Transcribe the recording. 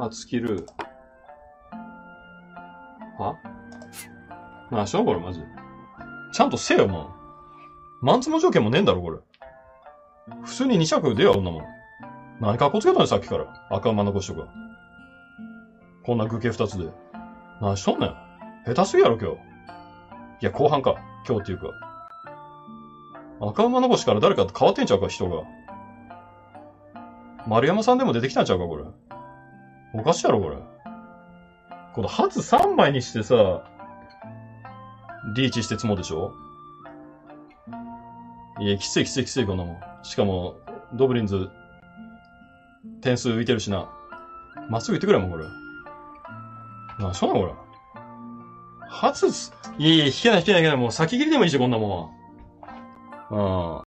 初キル。はなあ、しょこれマジ。ちゃんとせえよ、もう。マンツモ条件もねえんだろ、これ。普通に2着出よ、こんなもん。何かっこつけたのさっきから。赤馬残しとか。こんな具形二つで。何しとんねん。下手すぎやろ、今日。いや、後半か。今日っていうか。赤馬残しから誰か変わってんちゃうか、人が。丸山さんでも出てきたんちゃうか、これ。おかしいやろ、これ。この初3枚にしてさ、リーチして積もうでしょ？いや、きついきついきつい、こんなもん。しかも、ドブリンズ、点数浮いてるしな。まっすぐ行ってくれもん、これ。なあ、そうなのこれ。初す、いやいや、引けない引けない引けない。もう先切りでもいいし、こんなもん。うん。